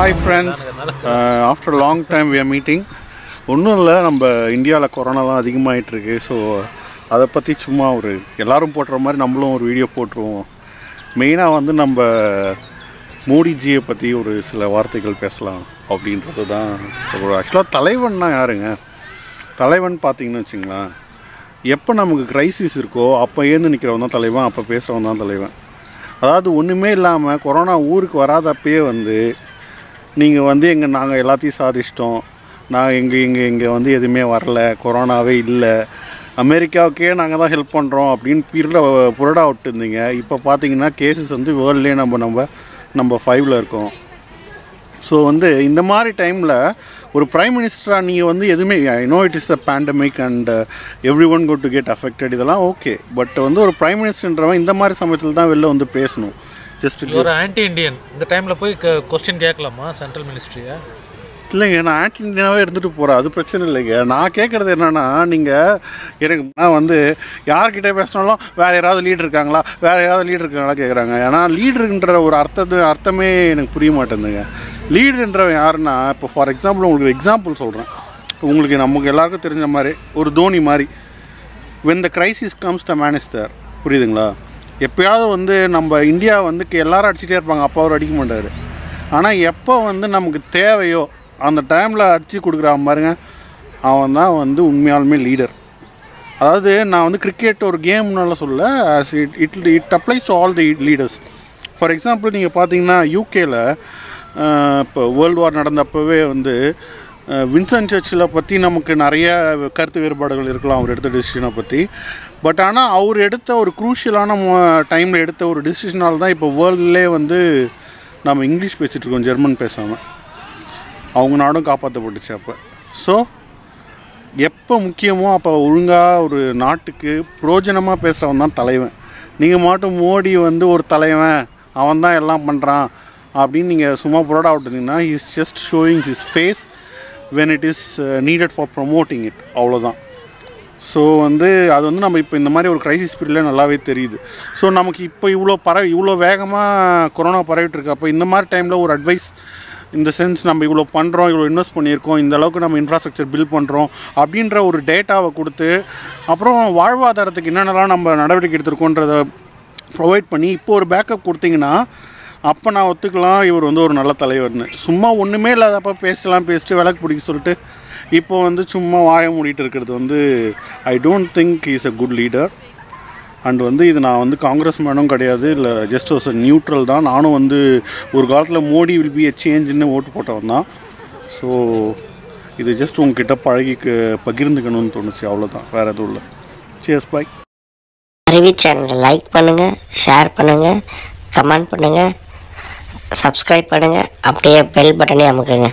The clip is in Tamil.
Hi friends after long time we are meeting ஒன்றும் இல்லை நம்ம இந்தியாவில் கொரோனாலாம் அதிகமாகிட்டு இருக்கு. ஸோ அதை பற்றி சும்மா ஒரு எல்லாரும் போட்டுற மாதிரி நம்மளும் ஒரு வீடியோ போட்டுருவோம். மெயினாக வந்து நம்ம மோடிஜியை பற்றி ஒரு சில வார்த்தைகள் பேசலாம் அப்படின்றது தான் ஆக்சுவலாக தலைவன்னா யாருங்க? தலைவன் பார்த்தீங்கன்னு வச்சுங்களேன். எப்போ நமக்கு கிரைசிஸ் இருக்கோ அப்போ ஏந்து நிற்கிறவன் தான் தலைவன் அப்போ பேசுகிறவன் தான் தலைவன். அதாவது ஒன்றுமே இல்லாமல் கொரோனா ஊருக்கு வராதப்பயே வந்து நீங்கள் வந்து எங்கள் நாங்கள் எல்லாத்தையும் சாதிச்சிட்டோம். நாங்கள் எங்கள் இங்கே இங்கே வந்து எதுவுமே வரல. கொரோனாவே இல்லை. அமெரிக்காவுக்கே நாங்கள் தான் ஹெல்ப் பண்ணுறோம் அப்படின்னு பீரில் புரடா விட்டுருந்தீங்க. இப்போ பார்த்தீங்கன்னா கேசஸ் வந்து வேர்ல்ட்லேயே நம்ம நம்ம நம்ம ஃபைவ்ல இருக்கோம். ஸோ வந்து இந்த மாதிரி டைமில் ஒரு ப்ரைம் மினிஸ்டராக நீங்கள் வந்து எதுவுமே I know it is a pandemic and everyone go to get affected இதெல்லாம் ஓகே பட் வந்து ஒரு ப்ரைம் மினிஸ்டர்ன்றவன் இந்த மாதிரி சமயத்தில் தான் வெளில வந்து பேசணும். ஜஸ்ட் ஒரு ஆன்டி இண்டியன் இந்த டைம்ல போய் கொஸ்டின் கேட்கலாமா சென்ட்ரல் மினிஸ்ட்ரியா இல்லைங்க நான் ஆன்டி இந்தியனாகவே இருந்துட்டு போகிறேன் அது பிரச்சனை இல்லைங்க. நான் கேட்குறது என்னென்னா நீங்கள் எனக்கு நான் வந்து யார்கிட்ட பேசினாலும் வேறு யாராவது லீடர் இருக்காங்களா? வேறு யாராவது லீடர் இருக்காங்களா கேட்குறாங்க ஏன்னா லீடருன்ற ஒரு அர்த்தத்து அர்த்தமே எனக்கு புரிய மாட்டேங்குதுங்க. லீடர்ன்றவன் யாருன்னா இப்போ ஃபார் எக்ஸாம்பிள் உங்களுக்கு எக்ஸாம்பிள் சொல்கிறேன் உங்களுக்கு நமக்கு எல்லாருக்கும் தெரிஞ்ச மாதிரி ஒரு தோனி மாதிரி. When the crisis comes the minister புரியுதுங்களா? எப்போயாவது வந்து நம்ம இந்தியா வந்து எல்லோரும் எல்லாரும் அடிச்சிட்டே இருப்பாங்க. அப்போ அவர் அடிக்க மாட்டார். ஆனால் எப்போ வந்து நமக்கு தேவையோ அந்த டைமில் அடித்து கொடுக்குறான் பாருங்க அவன் தான் வந்து உண்மையாலுமே லீடர் அதாவது நான் வந்து கிரிக்கெட் ஒரு கேம்னால சொல்ல it it it applies to all the leaders for example நீங்கள் பார்த்தீங்கன்னா யூகேயில் இப்போ வேர்ல்டு வார் நடந்தப்பவே வந்து வின்சன் சர்ச்சில் பற்றி நமக்கு நிறைய கருத்து வேறுபாடுகள் இருக்கலாம் அவர் எடுத்த டெசிஷனை பற்றி பட் ஆனால் அவர் எடுத்த ஒரு குரூஷியலான டைமில் எடுத்த ஒரு டெசிஷனால் தான் இப்போ வேர்ல்ட்லே வந்து நம்ம இங்கிலீஷ் பேசிகிட்டு இருக்கோம் ஜெர்மன் பேசாமல் அவங்க நாடும் காப்பாற்றப்பட்டுச்சு அப்போ. ஸோ எப்போ முக்கியமோ அப்போ ஒழுங்காக ஒரு நாட்டுக்கு புரோஜனமாக பேசுகிறவன் தான் தலைவன். நீங்கள் மட்டும் மோடி வந்து ஒரு தலைவன் அவன் தான் எல்லாம் பண்ணுறான் அப்படின்னு நீங்கள் சும்மா புரோடா விட்டுருந்தீங்கன்னா is just showing his face when it is needed for promoting it அவ்வளோதான் ஸோ வந்து அது வந்து நம்ம இப்போ இந்த மாதிரி ஒரு கிரைசிஸ் பீரியடில் நல்லாவே தெரியுது. ஸோ நமக்கு இப்போ இவ்வளோ பரவி இவ்வளோ வேகமாக கொரோனா பரவிட்டுருக்கு அப்போ இந்த மாதிரி டைமில் ஒரு அட்வைஸ் இந்த சென்ஸ் நம்ம இவ்வளோ பண்ணுறோம் இவ்வளோ இன்வெஸ்ட் பண்ணியிருக்கோம் இந்த அளவுக்கு நம்ம இன்ஃப்ராஸ்ட்ரக்சர் பில்ட் பண்ணுறோம் அப்படின்ற ஒரு டேட்டாவை கொடுத்து அப்புறம் வாழ்வாதாரத்துக்கு என்னென்னலாம் நம்ம நடவடிக்கை எடுத்திருக்கோன்றதை ப்ரொவைட் பண்ணி இப்போ ஒரு பேக்கப் கொடுத்தீங்கன்னா அப்போ நான் ஒத்துக்கலாம் இவர் வந்து ஒரு நல்ல தலைவர்னு. சும்மா ஒன்றுமே இல்லாதப்போ பேசலாம் பேசிட்டு விளக்கு பிடிக்க சொல்லிட்டு இப்போ வந்து சும்மா வாய மூடிட்டு இருக்கிறது வந்து I don't think is a good leader and வந்து இது நான் வந்து காங்கிரஸ் மேனும் கிடையாது இல்லை ஜஸ்ட் வாஸ் நியூட்ரல் தான். நானும் வந்து ஒரு காலத்தில் மோடி வில் பி எ சேஞ்சுன்னு ஓட்டு போட்டவன் தான். ஸோ இது ஜஸ்ட் உங்ககிட்ட பழகி பகிர்ந்துக்கணும்னு தோணுச்சு அவ்வளோதான் வேறு எதுவும் இல்லை. சேஸ் பாய் அறிவி சேனலை லைக் பண்ணுங்கள் ஷேர் பண்ணுங்கள் கமெண்ட் பண்ணுங்கள் சப்ஸ்கிரைப் பண்ணுங்கள் அப்படியே பெல் பட்டனே அமுக்குங்க.